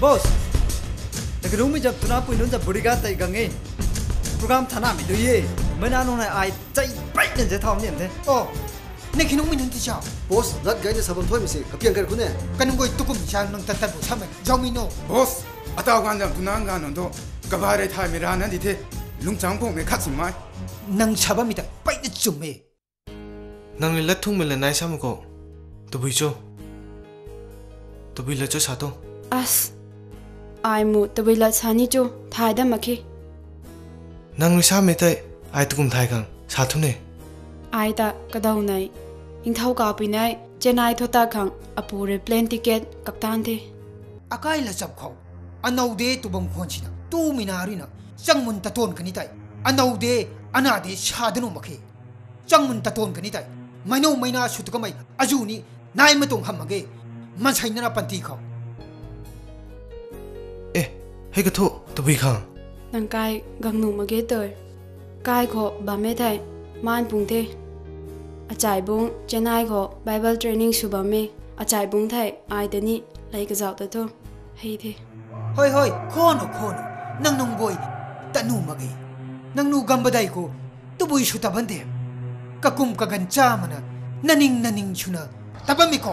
Bos, nagrumi jab tuna pui nun jab burigata i gangin. Program thana mi do ye. Mena nun ai chai pai nan je thao niem the. Oh, 내 기능문 현티샤 보스 낫 가이드 사본 토임시 갑기한 가르 코네 까는 거 있고 미샹능 따따부 삼에 정이노 보스 아따 관장 두난 가는도 가바레 타미라는 디테 룽장봉 왜 같이 마이 능 잡아미다 빨리 좀해 능 레통 밀레 나이 삼고 또 보이죠 또 빌레 저 사도 아스 आय मु तबे ल सानी चो थाय द मखे नंग सा मेते आय तुम थाय ग साथुने आय ता कदौ नै इंथाउ का पिनै चेन्नई थोता खं अपुरे प्लेन टिकेट कप्तान थे अकाई ल सब खौ अनौ दे तुबम खोन छि तु मिना रि न चंग मुन ततोन कनि ताई अनौ दे अना दे छादनु मखे चंग मुन ततोन कनि ताई मैनो मैना सुतक मै अजुनी नाय मतों हम मगे पंती खौ he ka tho to bui khang nang kai gang nu ma ge toy kai kho ba me thai man pung the achai bung chennai kho bible training su ba me achai bung thai ai de ni lai ka zaw ta to hei the hoi hoi khono khono nang nung goi ta nu mage nang nu gambadai ko tu bui shu ta bande ka kum ka gan cha mana naning naning chuna tabami ko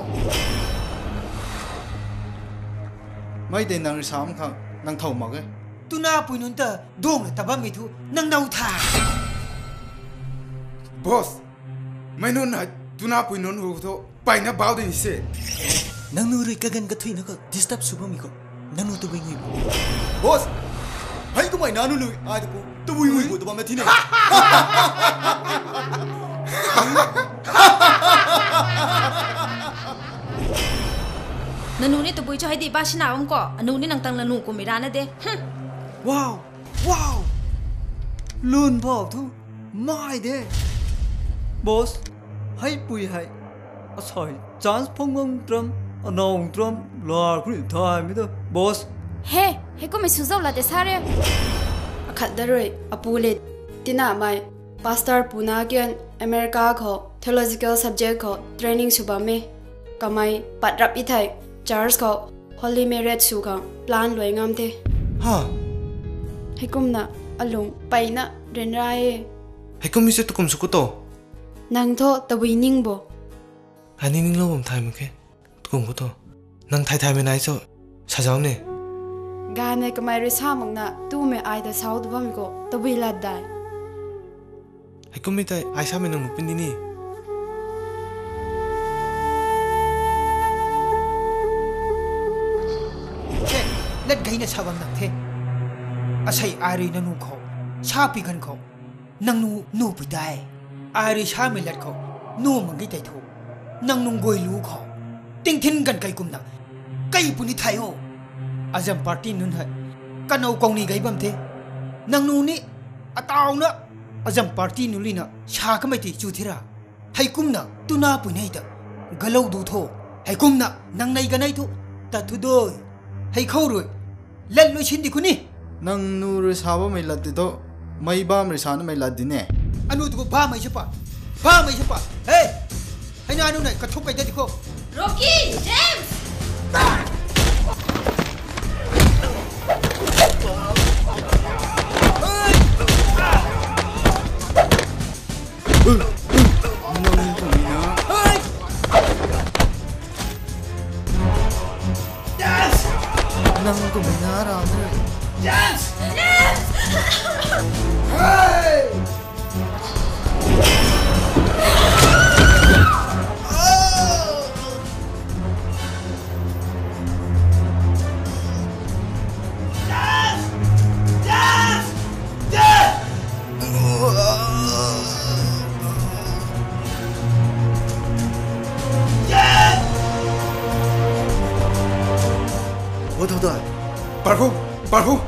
mai de nang sam khang nang thau ma ge tu na pui nun ta dong la tabami thu nang nau tha boss mai non na tuna pui non hu tho pai na baw de ni se nang nu ri ka gan ka thui na ko disturb su ba mi ko nang nu tu bai ngi boss hai tu mai nanu nu ai tu tu bui bui tu ba ma thi ne nanu ni tu bui cho hai di ba sina om ko anu ni nang tang nanu ko mi ra na de hm wow wow. Lun bo thu mai de boss hai pui hai a soi chance phong ngong tram anong tram lar khri thai mi da boss. He he ko mi su zau la de sare akhat da roi apule tina mai pastor puna gen america kho theological subject kho training su ba me kamai patrap i thai church kho holy marriage su kha plan loi ngam the ha? Hekum na alung paina ren rai he kum mi se tu kum su ko to? Nang tho tawi ning bo. Ani ning lo bom thai mu ke? Tu kum ko to? Nang thai thai me nai cho sa jaw ne? Ga ne kamai re sa mong na tu me ai da sau du bam ko tawi la dai. Kum mi tai ai sa me nang mu pin ni ni let gai na chabam nang the. Asai ari na nu kho, cha pi gan kho, nang nu nu pi dai. Ari sha mi let kho, nu mang gi tai tho. Nang nung goi lu kho, ting thin gan kai kum na. Kai puni thai ho. Azam party nun ha kanau kong ni gai bam the. Nang nu ni, ataw na. Azam party nu li na sha ka mai ti chu thira hai kum na, tu na pu nei da galau du tho. Hai kum na, nang nei ga nei tho. Ta thu doi. Hai khâu rồi lallo shindi kuni nang nur sawa mai lati to mai ba mai sana mai latte ne anu tu ba mai chapa ba mai chapa hey anu anu na ka thok pai jadi ko rocky james ನಂದು ಮಿನಾರ ಅಂದ್ರೆ Yes! Yes! hey! Prabhu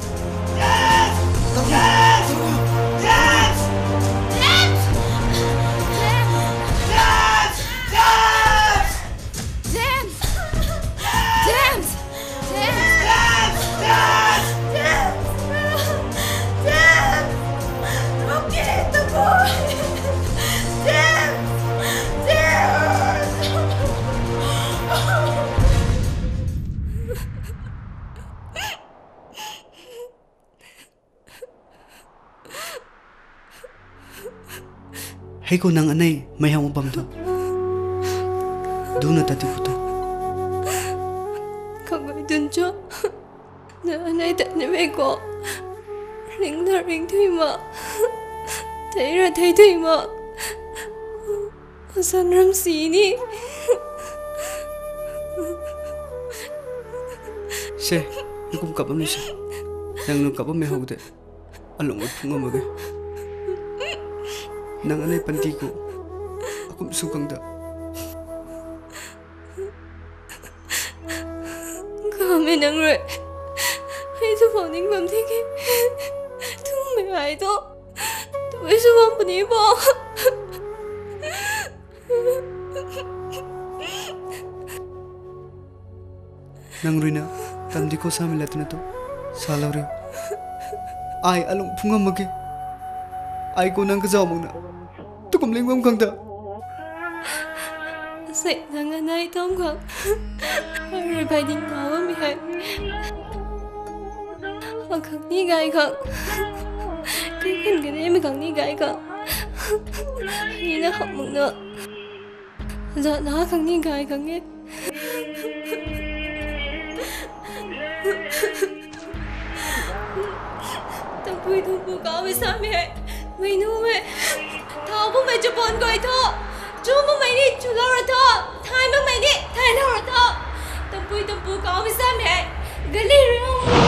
hay ko nang anay may hang upam to duna tati ko to không phải tin cho nè anh ấy tận với cô riêng là riêng thủy mà thấy ra thấy thủy mà sao răng xí đi. Se nó cũng cặp âm đi se nang nung cặp âm may hau de along ut phung amage nang alay pantigo, akum sukang da. Kami nang re, ay tu po ning mam tiki, tung may ay to, tu ay suwang panibo. Nang rina, tamdi ko sa milat na to, salaw rin. Ay, along punga magi. Ai cô nang ka jaw mong na tôi kum lên bam kang da Sẽ nang anh ấy thông khoảng Rồi phải đi nào với mẹ Họ Mà đi ní gai Cái khăn cái đấy mới khẳng ní gai khẳng Nhìn nó học mừng nữa. Giờ nó khẳng ní gai khẳng nghe Tôi vui thương bù có với sao ไม่นู้เม่ทอผู้ไม่จะปนก่อยทอจูผู้ไม่นี่จูเราทอทายไม่ไม่นี่ทายเราทอตำปุยตำปูก็ไม่ซ้ํแห่กะลีเรื่อง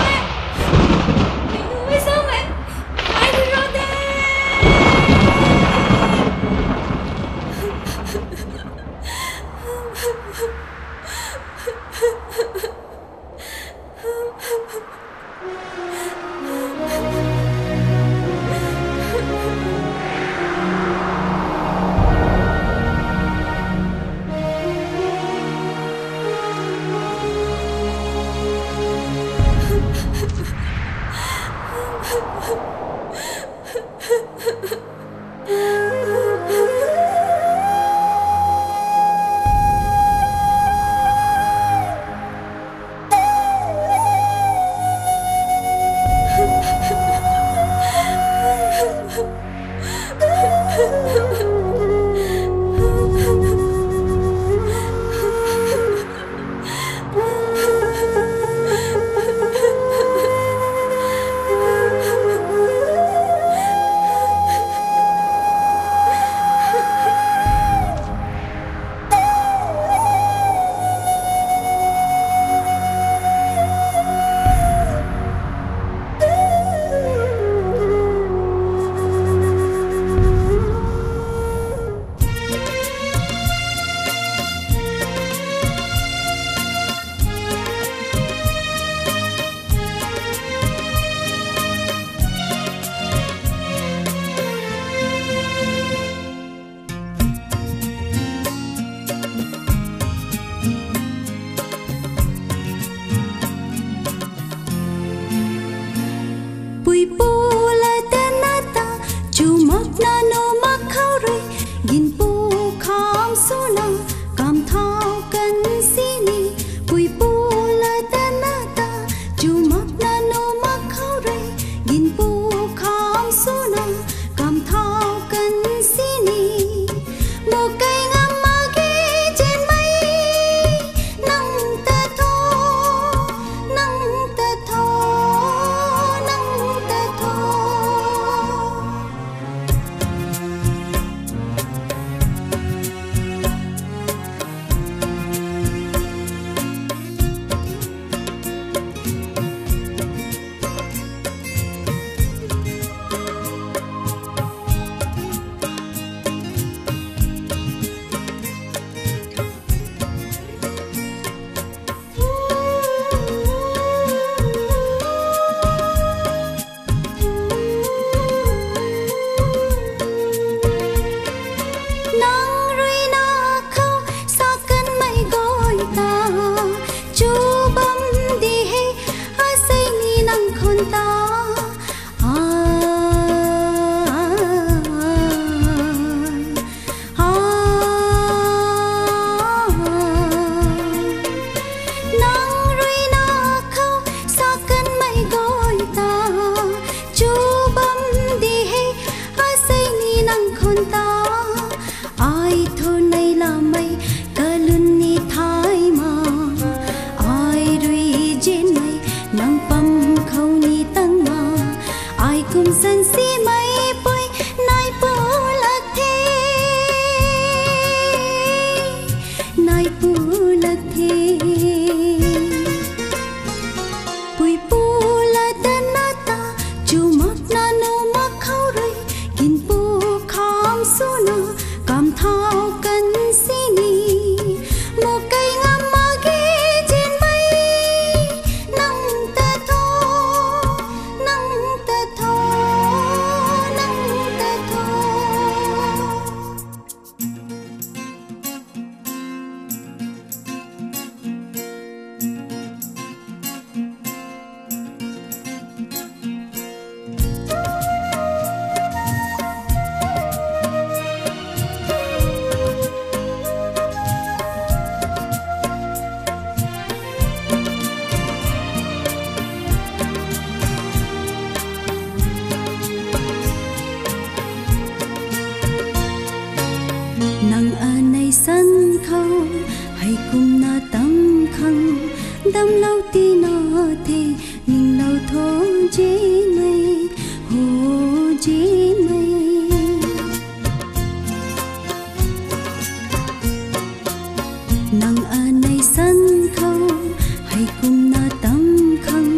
cùng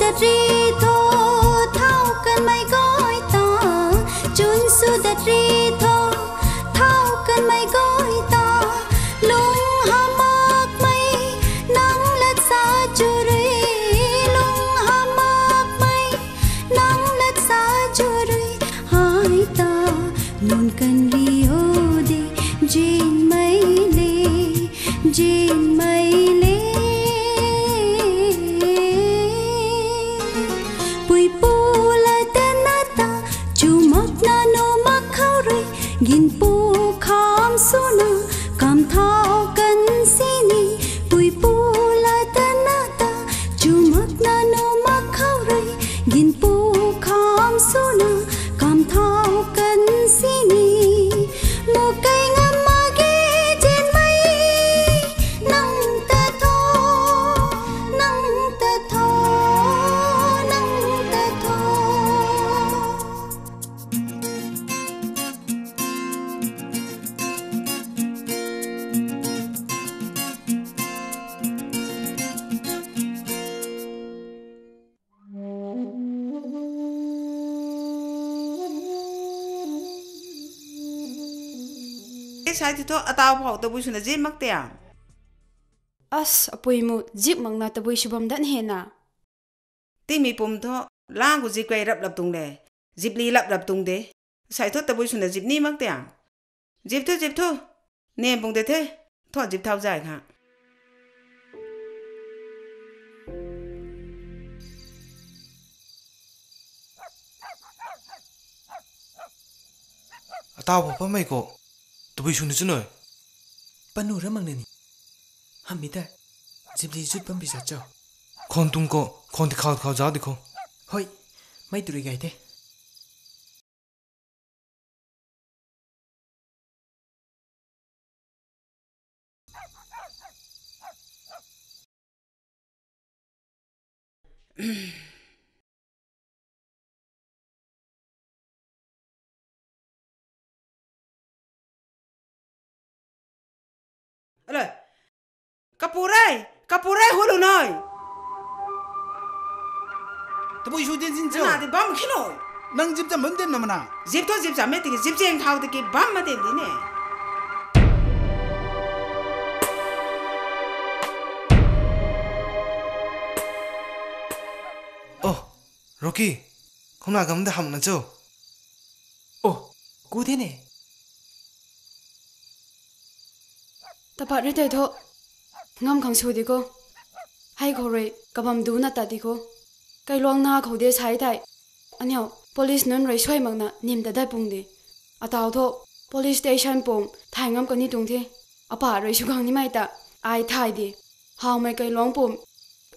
na thôi tao bảo tao bùi xuống là gì mắc tiền as apoi mu jip mangna tabui shubam dan hena ti mi pum tho lang của gì quay rập lập tung đề dịp li lập lập tung đề sai thôi tao ไปชุนนี่น่อยปนูระมังเนี่ยนี่มมิดะจิบลีจุดปั้มปีศาเจ้าคนตุงก็คนที่เขาเขาจ้าดิคงเฮ้ยไม่ตุริไงเด้ kapurai, kapurai hulu noi. Tabu isu din sin Chứ nào thì bấm khi nổi. Nang jip jam bam. Dịp thôi dịp giảm mấy thì dịp riêng thao thì cái bấm mà đến đi nè. Oh, Rocky. Không nào gắm đã hầm na châu. ô cú thế này tapat ri tai tho ngam khang su di ko hai ko re kabam du na ta di ko kai luang na kho de sai tai anyo police non re swai mang na nim da dai pung de ataw tho police station pom thai ngam ka ni tung the apa re su gang ni mai ta ai thai di how mai kai luang pom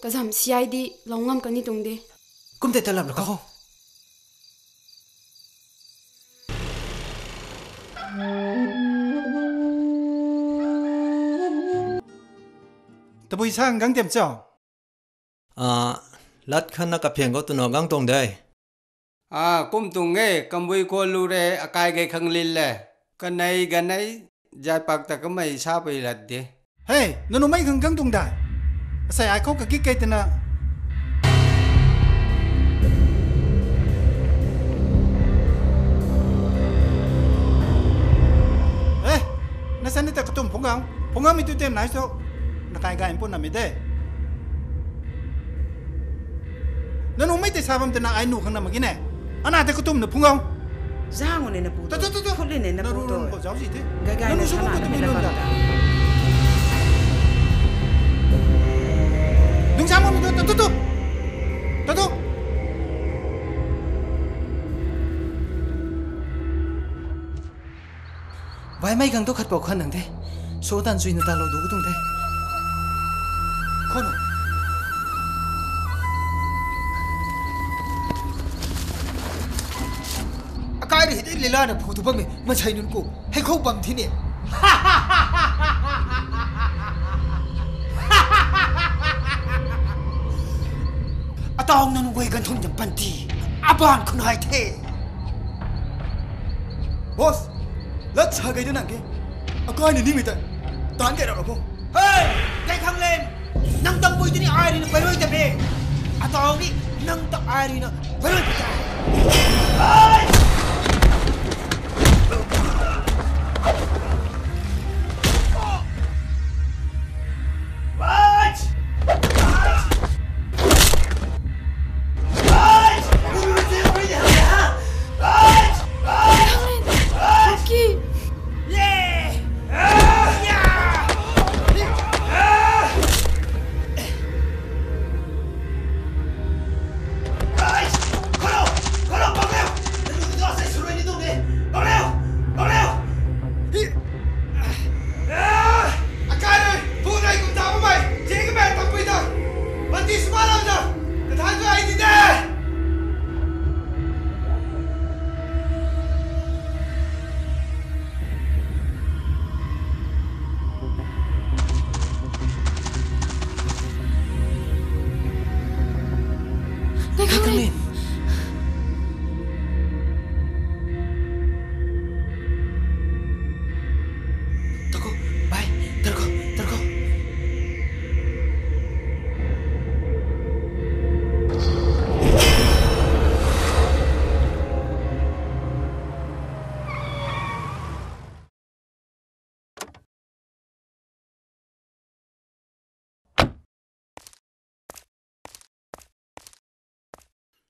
ka jam cid long ngam ka ni tung de kum te talam Ako. Tabu isang gang dem chao. à lát khăn nó cặp phiền có tụi nó găng tông đây à cũng tung nghe cầm bui cô lu re akai ge khang lil le cái này cái này giải bạc ta cái mày sao bị lật đi Hey, nanu mai gang gang tung dai. Sai ai ko ka ki kai tena. Eh, sabam tena ai nu khang na magine. Ana te katum na pungang. Ra ngồi này là bù Ta ta ta ta. Phút lên này là Na bù ru ru ko tôi. jaw si te. Gai gai Nanu này su sao ko là tu mi mình là lun bạc da. ta. Dung sama mi tu tu tu. Tu tu. vai mai gang to khat po khan nang te so tan zui na ta lo 코너. 아까리 히데 릴라나 포도 밤에 마차이는 고 해코 밤티니. 아따옹는 왜 이건 돈좀 반티 아반 큰 하이테 보스 나 차가 일어난 게. 아까 아니 님이다. 딴 데라고 ari ng Baloy Dami at ang ng Taari ng Baloy Dami!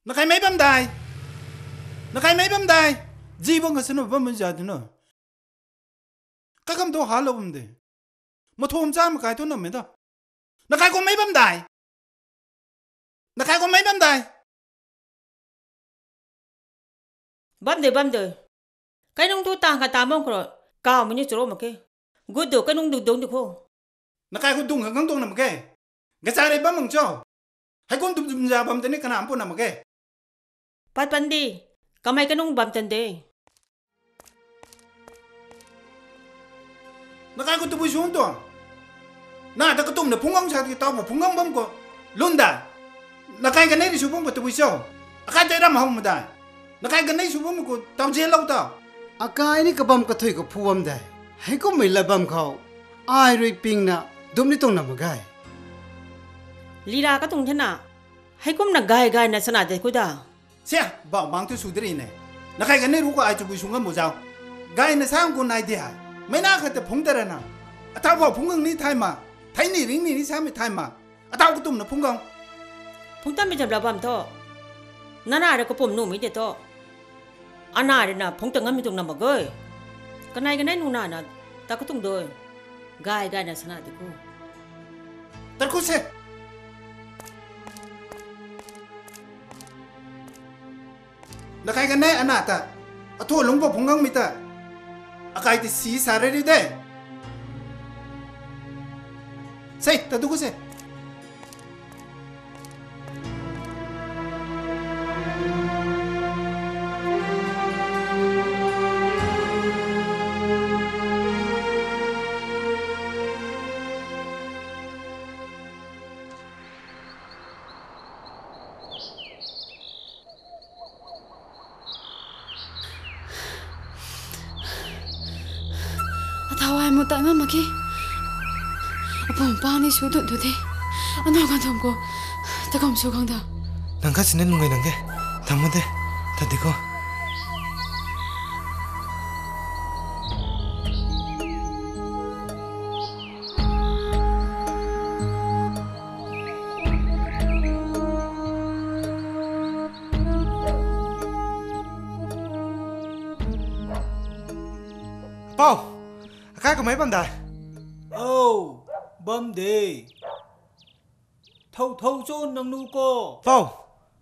Nó cái mấy bấm đài? Nó cái mấy bấm đài? Gì bằng cái sự nó bấm bấm giờ nữa các cầm đồ hả lâu bấm đi mà hôm cha mà cái tôi nằm mấy đó. Nó cái có mấy bấm đài? Nó cái có mấy bấm đài? Bam de bam de kai nong tu tang ka ta mong kro ka mo ni chro ma ke good do ka nong du dong du ko nó cái có đúng cái ngang tung nằm cái cái cha này bấm bằng cho. Hay con tụm tụm ra bấm tới cái nào cũng nằm cái pat pan di ka mai ka nong bam tan de nó cái có tụm bùi xuống to na ta có tụm là phung ông sao? Thì tao mà phung ông bấm có luôn đã nó cái cái này thì xuống bấm của tụi bùi sao cái tay đâm hông mà đã nó cái cái này xuống bấm của tao chơi lâu tao. Akai ni kabam ka thoi ko phuam dai hai ko mai labam khau ai roi ping na dum ni tong na magai lira ka tung thana hai kum na gai gai na sana de ku da Sia, bang bang tu sudri ne. Nakai gane ruko ai chubu shunga mo jao. Gai na sang gun nai dia. Mai na khate phung dara na. Ata ba phung ni thai ma. Thai ni ring ni ni sa mi thai ma. Ata ko tum na phung gang. Phung tam mi jab la bam to. Na na ra ko pom nu mi de to. Ana ra na phung tang mi tum na ma goi. Kanai gane nu na na. Ta ko tum doi. Gai gai na sana de ko. Tar ko se. ละใครกันแน่อนาตาอโทษหลวงพ่อผงกังมิตาอากายติสีสารได้ได้ใช่แต่ดูกูเส่ ta ma ma ki apom pa ni shu do do de anor gan thom ko ta kom shu gang da nang ka sinen ngai nang ge tham de ta de ko dai. Oh, bam de. Thâu thâu chôn nang nu ko. Pau,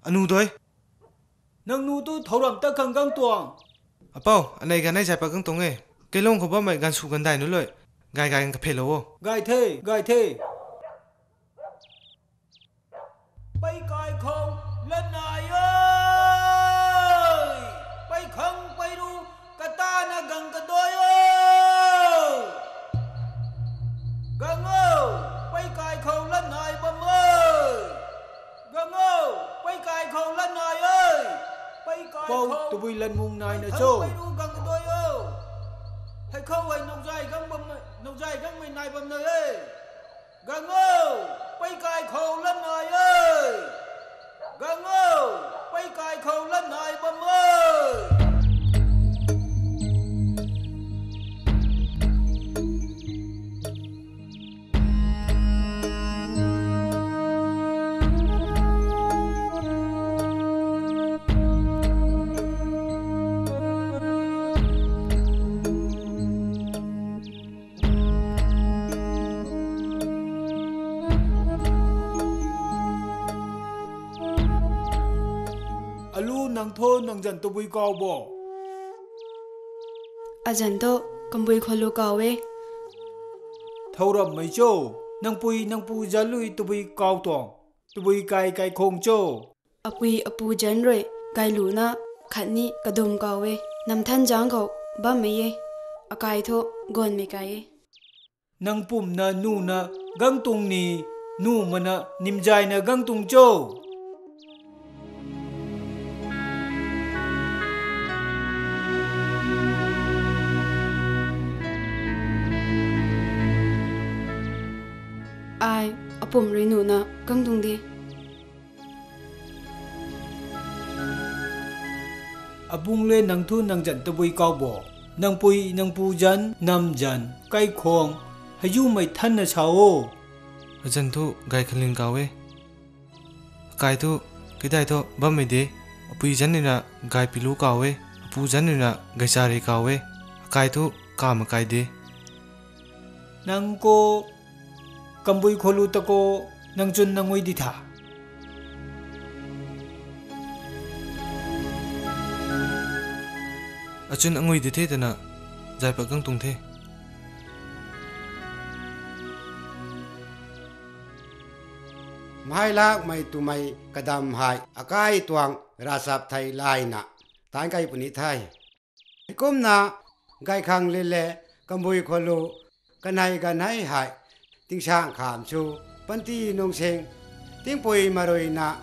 anu doi. Nang nu tu thâu ram ta kang kang tuang. Pau, anai ga nai jai pa kang tong e. Ke long ko ba mai gan su gan dai nu loi. Gai gai phe lo wo. Gai thê, gai thê. Bao tụi bây lần mùng này nữa gần tôi ơ hay không? Hay nông dài găng bầm nông dài găng mày này bầm này ơi gần ơ bay cài khẩu lên này ơi. Gần ơ bay cài khẩu lên này nang tho nang jan tụi bây cao bo ajan to kambui kholu kawe thâu rầm mấy chô nang pui nang pu giá lui tụi bây cao tòng tụi bây cài cài khong chô apui apu jan roi gai lu na khani kadum kawe nam than jang ko ba me ye akai tho gon me kai nang pum na nu na gang tung ni nu mana nim jai na gang tung chô apum ri nu na kang dung di abung le nang thu nang jan bây cao bo nang pui nang pu jan nam jan cai khong hayu mai than na chao ajan thu gai khalin kawe kai thu kidai tho bam me de apui jan ni na gai pilu kawe apu jan ni na gai chari kawe kai thu ka ma kai de nang ko kambui kholu ta ko nang chun nang oi di tha. Achun angoi de the tana jai pa gang tung the. Mai lak mai tu mai kadam hai akai tuang rasap thai lai na. Tan kai puni thai. Kum na gai khang le le kambui kholu kanai ganai hai ting sang kham chu panti nong seng ting pui maroi na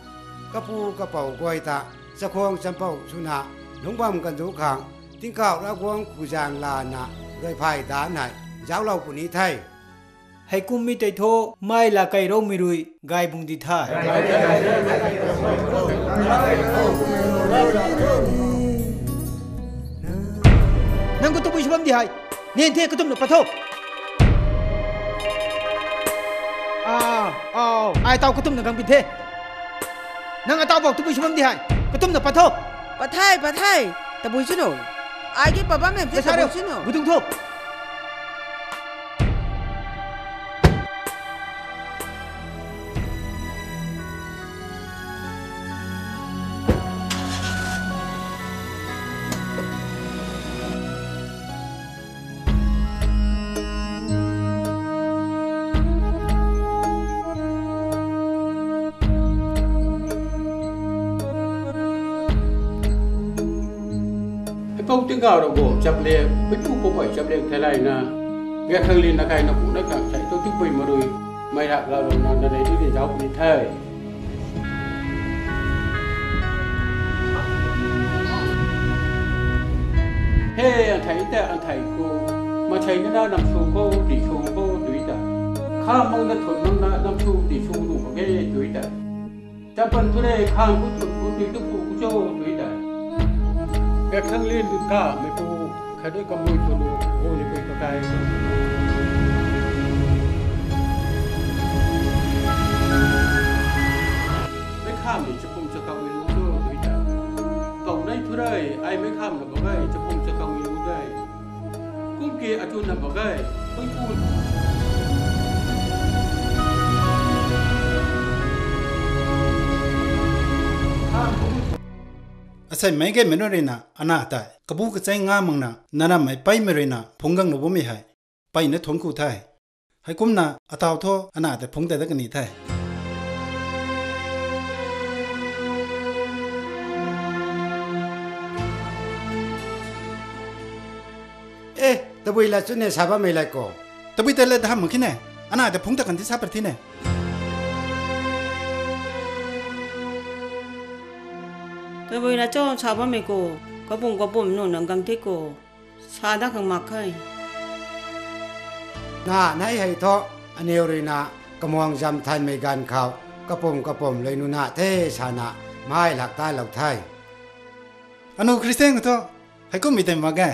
kapu kapau goi ta sa khong champau suna longbam kan du khang ting kau ra gwang khu jang la na gai phai da nai giáo lau puni thai hay kum mi tai tho mai la kai ro mi rui gai bung di tha nang ko to bui shbam di hai nen the ko tum no patho à ai tao ko tum na gang bi the nang tao bok to bui shbam di hai ko tum no patho Pathai, pathai, tabui sino. Agi papa me ya phe sare tabui sino. budung tho câu tiếng gào đầu bộ chập lệ với tu cũng phải chập lệ thế này nè nghe khang linh là cái nó cũng đã cả chạy tôi thức bình mà rồi mày lạc gào đầu nó đấy đi để giáo đi thay hey anh thấy ta anh thấy cô mà thấy nó đã nằm xuống cô đi xuống cô đuổi ta khá mong nó thuận mong nó nằm xuống đi xuống đủ cái đuổi ta chăm phần tôi đây khang cũng thuận cũng đi tức phụ cũng cho đuổi 백한 린 루타 메포 카데 감모이토노 오니 포이토카이 메카미 제품 저카고 일루도 도이타 동나이 투라이 아이 메카미 나바가이 제품 저카고 일루다이 꿈게 아투 나바가이 포이토 ข้าม အဆိုင်မိုင်ကဲမနိုရိနာအနာတိုင်ကပူကဆိုင်ငါမငနာနာနာမိုင်ပိုင်မရိနာဖုန်ကန်နဘမေဟိုင်ပိုင်နထုံခုထိုင်ဟိုင်ကုမနာအတောက်သောအနာတဲ့ဖုန်တဲ့တကနီထိုင်เอ๊ะตะบุยละซุเนซาบะเมละกอตะบุยตะละดาหมคิเนอนาตะพุงตะกันที่ซาปะทีเน วลาเจ้าชาวบ้านไม่กูก็ปุ่มก็ปุ่มนู่นนังกังที่กูชาดักขังมักเคยน่าไหนให้เถาะอันเนวรีนากำวงจำทันไม่กันเขากระผมกระผมเลยนุนาเทชานะไม้หลักใต้หลักไทย anu kristen ko to hai ko mi te ma ga